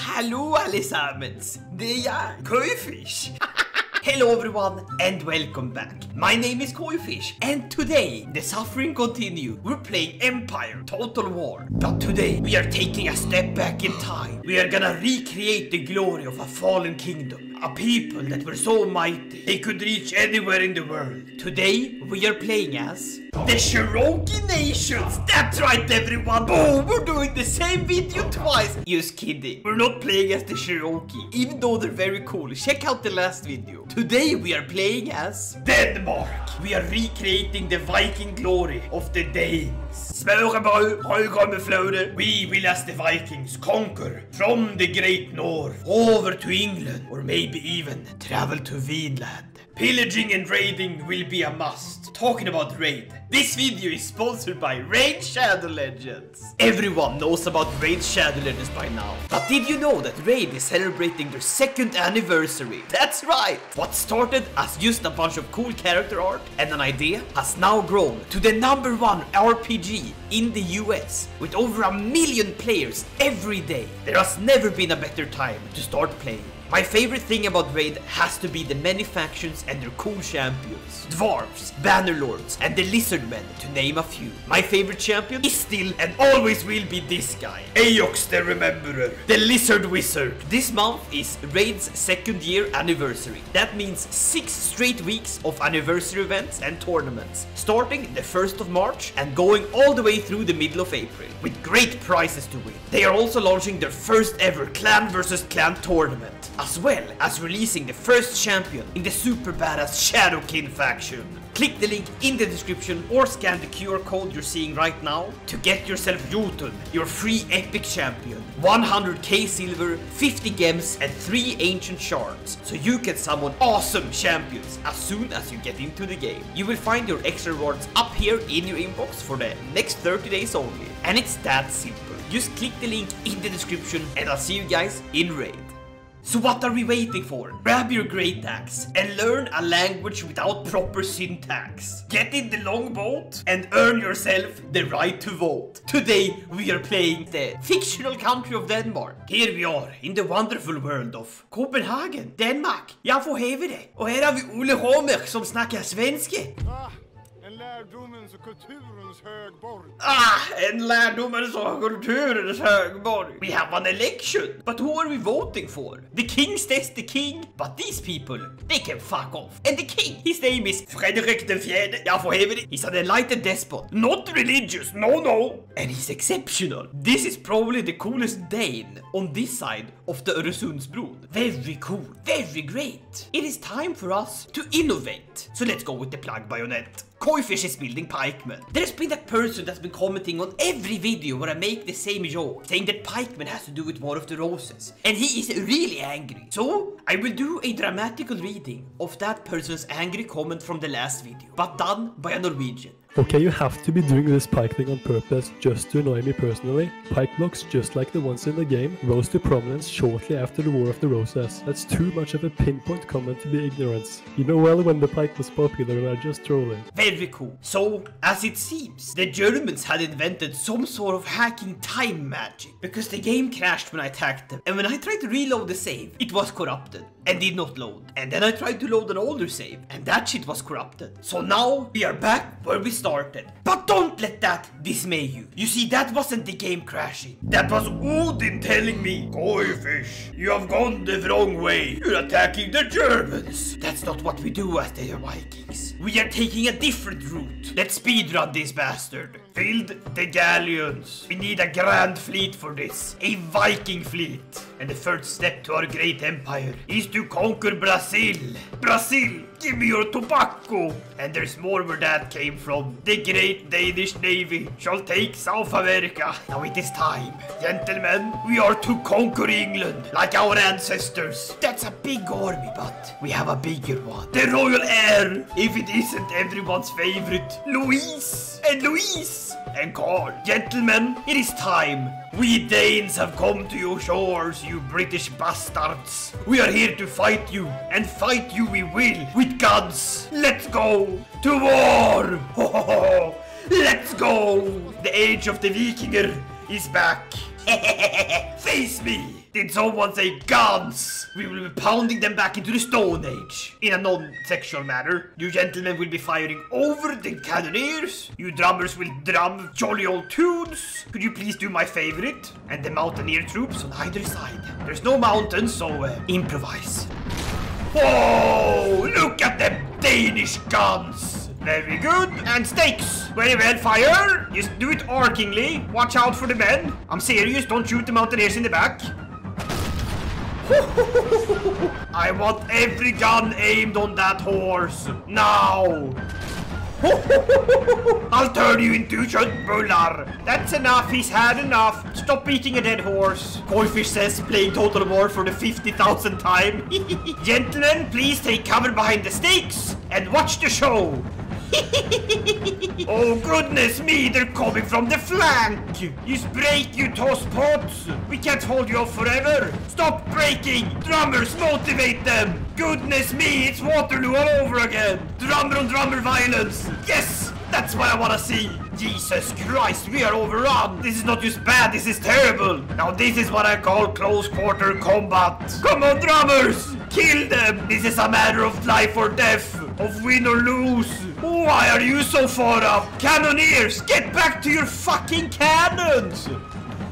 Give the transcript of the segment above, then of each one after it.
Hallå allesammans! Det är jag, Koifish! Hello everyone and welcome back. My name is Koifish and today the suffering continue. We're playing Empire Total War. But today we are taking a step back in time. We are gonna recreate the glory of a fallen kingdom. A people that were so mighty they could reach anywhere in the world. Today we are playing as the Cherokee Nations. That's right everyone. Boom! We're doing the same video twice. Just kidding. We're not playing as the Cherokee even though they're very cool. Check out the last video. Today we are playing as Denmark. We are recreating the Viking glory of the Danes. We will as the Vikings conquer from the great north over to England or maybe even travel to Vinland. Pillaging and raiding will be a must. Talking about raid, this video is sponsored by Raid Shadow Legends. Everyone knows about Raid Shadow Legends by now. But did you know that Raid is celebrating their second anniversary? That's right! What started as just a bunch of cool character art and an idea has now grown to the number one RPG in the US with over a million players every day. There has never been a better time to start playing. My favorite thing about Raid has to be the many factions and their cool champions. Dwarves, Bannerlords, and the Lizardmen, to name a few. My favorite champion is still and always will be this guy. Aox the Rememberer, the Lizard Wizard. This month is Raid's second year anniversary. That means six straight weeks of anniversary events and tournaments, starting the 1st of March and going all the way through the middle of April, with great prizes to win. They are also launching their first ever clan versus clan tournament as well as releasing the first champion in the super badass Shadowkin faction. Click the link in the description or scan the QR code you're seeing right now to get yourself Jotun, your free epic champion. 100k silver, 50 gems and 3 ancient shards, so you can summon awesome champions as soon as you get into the game. You will find your extra rewards up here in your inbox for the next 30 days only. And it's that simple. Just click the link in the description and I'll see you guys in Raid. So what are we waiting for? Grab your great axe and learn a language without proper syntax. Get in the long boat and earn yourself the right to vote. Today we are playing the fictional country of Denmark. Here we are in the wonderful world of Copenhagen, Denmark. Jag får heve det. Och här har vi Ole Homer som snackar svenska. Ah, en lärdomens och kulturens högborg. Ah, en lärdomens och kulturens högborg. We have an election, but who are we voting for? The king stays the king, but these people, they can fuck off. And the king, his name is Fredrik den fjärde. Jag får heva det. He's an enlightened despot. Not religious, no no. And he's exceptional. This is probably the coolest Dane on this side of the Öresundsbron. Very cool, very great. It is time for us to innovate. So let's go with the plug bayonet. Koi is building pikemen. There's been that person that's been commenting on every video where I make the same joke, saying that pikemen has to do with War of the Roses. And he is really angry. So, I will do a dramatical reading of that person's angry comment from the last video, but done by a Norwegian. Okay, you have to be doing this pike thing on purpose just to annoy me personally. Pike blocks, just like the ones in the game, rose to prominence shortly after the War of the Roses. That's too much of a pinpoint comment to be ignorance. You know well when the pike was popular are just trolling. Very cool. So, as it seems, the Germans had invented some sort of hacking time magic because the game crashed when I attacked them. And when I tried to reload the save, it was corrupted and did not load. And then I tried to load an older save and that shit was corrupted. So now we are back where we started. But don't let that dismay you. You see, that wasn't the game crashing. That was Odin telling me, Koi-fish, you have gone the wrong way. You're attacking the Germans. That's not what we do as the Vikings. We are taking a different route. Let's speedrun this bastard. Build the galleons. We need a grand fleet for this. A Viking fleet. And the first step to our great empire is to conquer Brazil. Brazil, give me your tobacco. And there's more where that came from. The great Danish navy shall take South America. Now it is time. Gentlemen, we are to conquer England like our ancestors. That's a big army, but we have a bigger one. The royal heir, if it isn't everyone's favorite, Louise and Louise and Carl. Gentlemen, it is time. We Danes have come to your shores, you British bastards. We are here to fight you, and fight you we will, guns. Let's go to war! Let's go! The age of the Vikinger is back. Face me! Did someone say guns? We will be pounding them back into the Stone Age. In a non-sexual manner. You gentlemen will be firing over the cannoneers. You drummers will drum jolly old tunes. Could you please do my favorite? And the mountaineer troops on either side. There's no mountains, so uh, improvise. Whoa! Look at them Danish guns! Very good. And stakes. Very well, fire. Just do it arkingly. Watch out for the men. I'm serious, don't shoot the mountaineers in the back. I want every gun aimed on that horse. Now. I'll turn you into köttbullar. That's enough, he's had enough. Stop beating a dead horse. Koi says playing Total War for the 50,000th time. Gentlemen, please take cover behind the stakes and watch the show. oh goodness me, they're coming from the flank! You break, you toss pots! We can't hold you off forever! Stop breaking! Drummers, motivate them! Goodness me, it's Waterloo all over again! Drummer on drummer violence! Yes! That's what I wanna see! Jesus Christ, we are overrun! This is not just bad, this is terrible! Now this is what I call close quarter combat! Come on, drummers! Kill them! This is a matter of life or death! Of win or lose! Why are you so far up? Cannoneers, get back to your fucking cannons!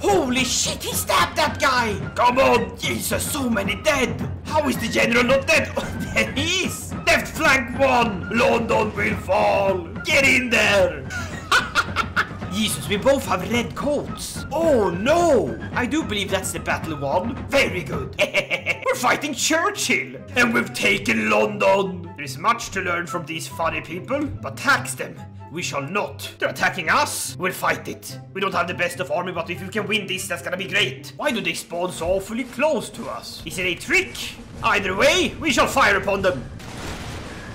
Holy shit, he stabbed that guy! Come on, Jesus, so many dead! How is the general not dead? Oh, there he is! Left flank one! London will fall! Get in there! Jesus, we both have red coats. Oh no! I do believe that's the battle won. Very good. We're fighting Churchill, and we've taken London. There's much to learn from these funny people, but tax them. We shall not. They're attacking us. We'll fight it. We don't have the best of army, but if we can win this, that's gonna be great. Why do they spawn so awfully close to us? Is it a trick? Either way, we shall fire upon them.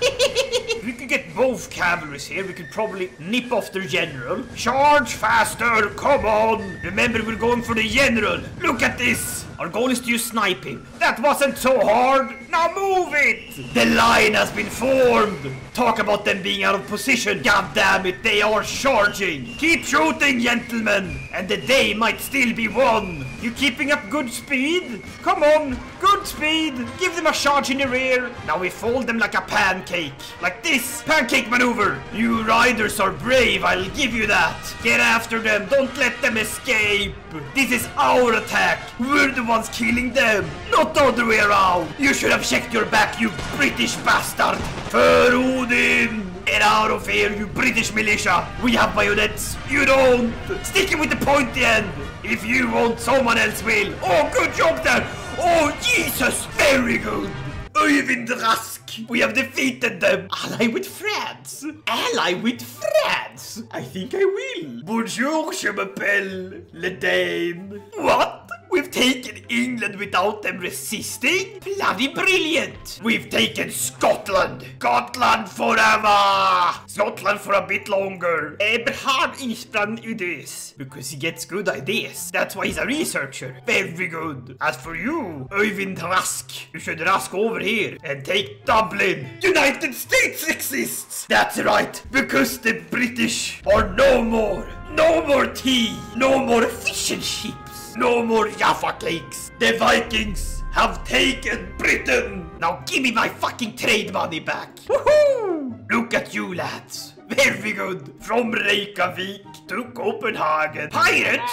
we could get both cavalries here, we could probably nip off their general. Charge faster, come on! Remember, we're going for the general. Look at this! Our goal is to use snipe him. That wasn't so hard. Now move it! The line has been formed. Talk about them being out of position. God damn it, they are charging. Keep shooting, gentlemen, and the day might still be won. You keeping up good speed? Come on, good speed. Give them a charge in the rear. Now we fold them like a pancake. Like this. Pancake maneuver. You riders are brave, I'll give you that. Get after them. Don't let them escape. This is our attack. We're the ones killing them, not the other way around. You should have checked your back, you British bastard. För Odin! Get out of here, you British militia! We have bayonets, you don't! Sticking with the pointy end! If you won't, someone else will! Oh, good job there! Oh, Jesus! Very good! Øyvind Rask! We have defeated them! Ally with France! Ally with France! I think I will! Bonjour, je m'appelle Le Dame! What? Taken England without them resisting? Bloody brilliant! We've taken Scotland! Scotland forever! Scotland for a bit longer. Eberhard Isbrand Udis. Because he gets good ideas. That's why he's a researcher. Very good. As for you, Øyvind Rask, you should rask over here and take Dublin. United States exists! That's right, because the British are no more. No more tea. No more fish and. No more Jaffa cakes! The Vikings have taken Britain! Now give me my fucking trade money back! Woohoo! Look at you lads! Very good! From Reykjavik to Copenhagen. Pirates?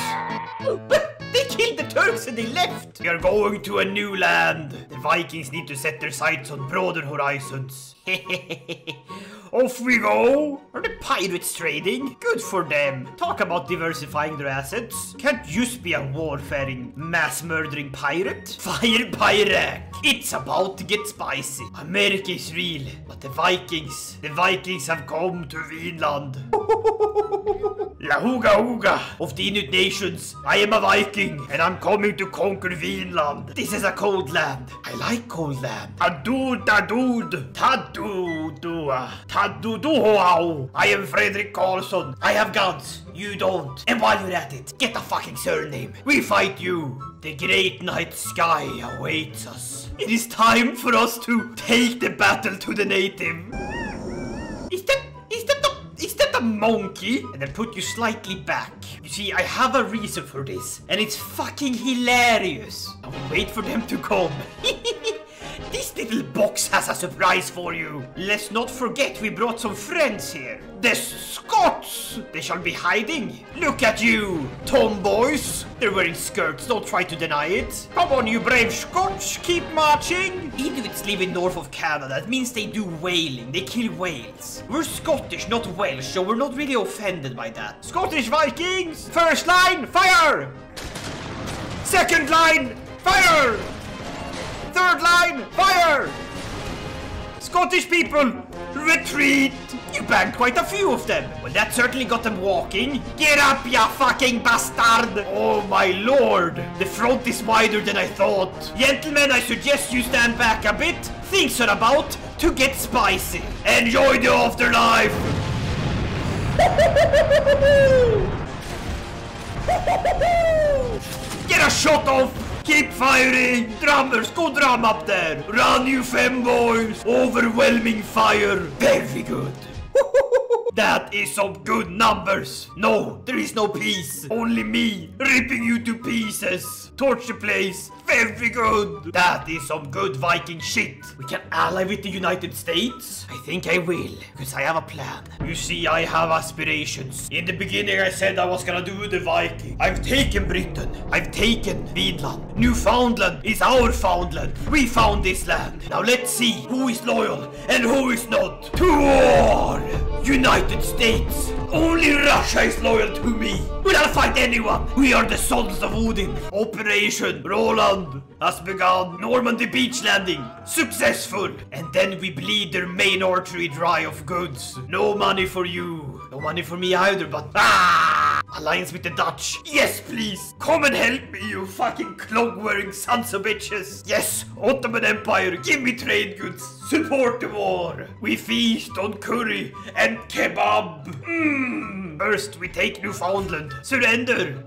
They killed the Turks and they left! We are going to a new land. The Vikings need to set their sights on broader horizons. Off we go! Are the pirates trading? Good for them. Talk about diversifying their assets. Can't just be a warfaring, mass-murdering pirate. Fire pirate! It's about to get spicy. America is real, but the Vikings, the Vikings have come to Vinland. La Huga Huga of the Inuit nations. I am a Viking and I'm coming to conquer Vinland. This is a cold land. I like cold land. Adud adud. Tadu dua. Tadu duhoau. I am Frederick Carlson. I have guns. You don't. And while you're at it, get a fucking surname. We fight you. The great night sky awaits us. It is time for us to take the battle to the native. Is that, is that, the, is that a monkey? And then put you slightly back. You see, I have a reason for this, and it's fucking hilarious. Now wait for them to come. This little box has a surprise for you. Let's not forget we brought some friends here. The Scots! They shall be hiding. Look at you, tomboys. They're wearing skirts, don't try to deny it. Come on, you brave Scots, keep marching. Inuits live in north of Canada. That means they do whaling. They kill whales. We're Scottish, not Welsh, so we're not really offended by that. Scottish Vikings! First line, fire! Second line, fire! Third line, fire! Scottish people, retreat! You banged quite a few of them. Well, that certainly got them walking. Get up, ya fucking bastard! Oh my lord, the front is wider than I thought. Gentlemen, I suggest you stand back a bit. Things are about to get spicy. Enjoy the afterlife! Get a shot off! Keep firing! Drummers, go drum up there! Run, you femboys! Overwhelming fire! Very good! That is some good numbers! No, there is no peace! Only me, ripping you to pieces! Torture place! Very good! That is some good Viking shit! We can ally with the United States? I think I will, because I have a plan. You see, I have aspirations. In the beginning I said I was gonna do the Viking. I've taken Britain. I've taken Vinland. Newfoundland is our foundland. We found this land. Now let's see who is loyal and who is not. To war! United States! Only Russia is loyal to me! Will I fight anyone? We are the sons of Odin! Operation Roland has begun. Normandy beach landing. Successful! And then we bleed their main artery dry of goods. No money for you. No money for me either, but... Ah! Alliance with the Dutch. Yes, please. Come and help me, you fucking clog-wearing sons of bitches. Yes, Ottoman Empire, give me trade goods. Support the war. We feast on curry and kebab. Mmm. First, we take Newfoundland. Surrender.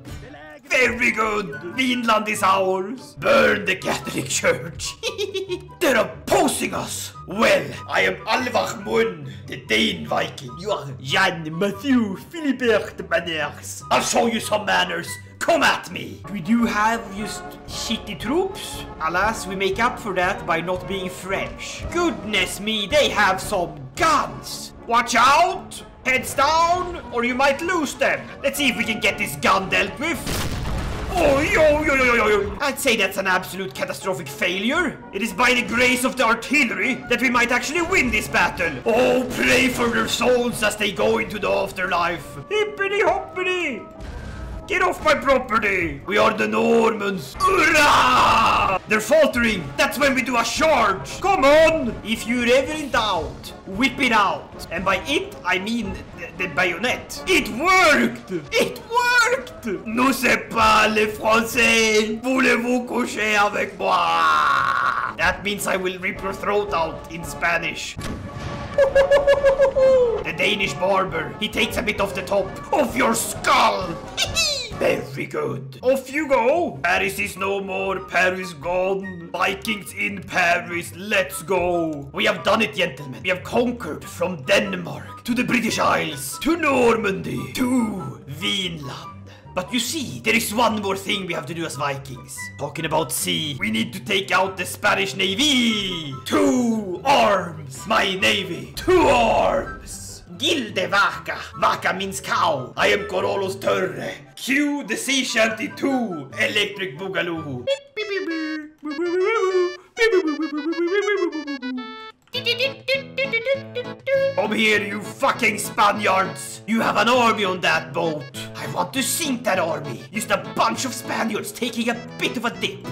Very good. Vinland is ours. Burn the Catholic Church. They're opposing us. Well, I am Alvar Munn, the Dane Viking. You are Jan Matthew Philibert Manners. I'll show you some manners. Come at me! We do have just shitty troops. Alas, we make up for that by not being French. Goodness me, they have some guns! Watch out! Heads down, or you might lose them. Let's see if we can get this gun dealt with. Oh, yo, yo, yo, yo, yo. I'd say that's an absolute catastrophic failure. It is by the grace of the artillery that we might actually win this battle. Oh, pray for their souls as they go into the afterlife. Hippity hoppity! Get off my property! We are the Normans! They're faltering! That's when we do a charge! Come on! If you're ever in doubt, whip it out. And by it, I mean the, the bayonet. It worked! It worked! Ne sais pas les français! Voulez-vous coucher avec moi? That means I will rip your throat out in Spanish. The Danish barber. He takes a bit off the top of your skull. Very good. Off you go. Paris is no more. Paris gone. Vikings in Paris. Let's go. We have done it, gentlemen. We have conquered from Denmark to the British Isles to Normandy to Vinland. But you see, there is one more thing we have to do as Vikings. Talking about sea, we need to take out the Spanish Navy. To arms, my navy. To arms. Gilde vaca. Vaca means cow. I am Corolos Torre. Cue the sea shanty 2. Electric Boogaloo. Come here, you fucking Spaniards! You have an army on that boat. I want to sink that army. Just a bunch of Spaniards taking a bit of a dip.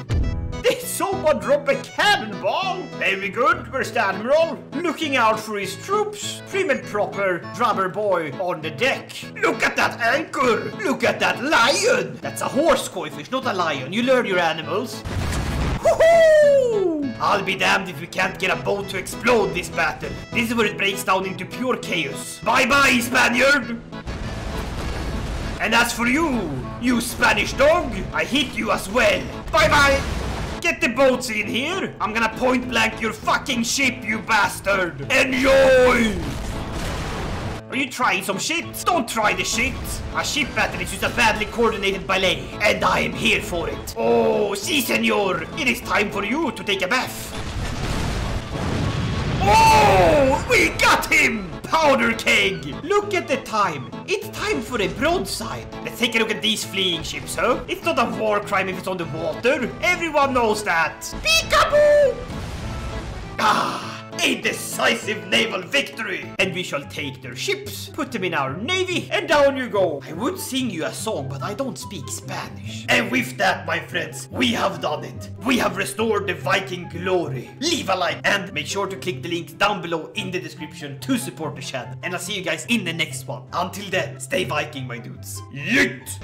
Did someone drop a cannonball? Very good, First Admiral. Looking out for his troops. Prim and proper, drummer boy on the deck. Look at that anchor! Look at that lion! That's a horse, koi fish, not a lion. You learn your animals. Woohoo! I'll be damned if we can't get a boat to explode this battle. This is where it breaks down into pure chaos. Bye-bye, Spaniard! And as for you, you Spanish dog, I hit you as well. Bye-bye! Get the boats in here! I'm gonna point blank your fucking ship, you bastard! Enjoy! Are you trying some shit? Don't try the shit. A ship battle is just a badly coordinated ballet, and I am here for it. Oh, si, senor. It is time for you to take a bath. Oh, we got him! Powder keg! Look at the time. It's time for a broadside. Let's take a look at these fleeing ships, huh? It's not a war crime if it's on the water. Everyone knows that. Peekaboo! Ah! A decisive naval victory! And we shall take their ships, put them in our navy, and down you go! I would sing you a song, but I don't speak Spanish. And with that, my friends, we have done it! We have restored the Viking glory! Leave a like, and make sure to click the link down below in the description to support the channel. And I'll see you guys in the next one. Until then, stay Viking, my dudes. Yeet!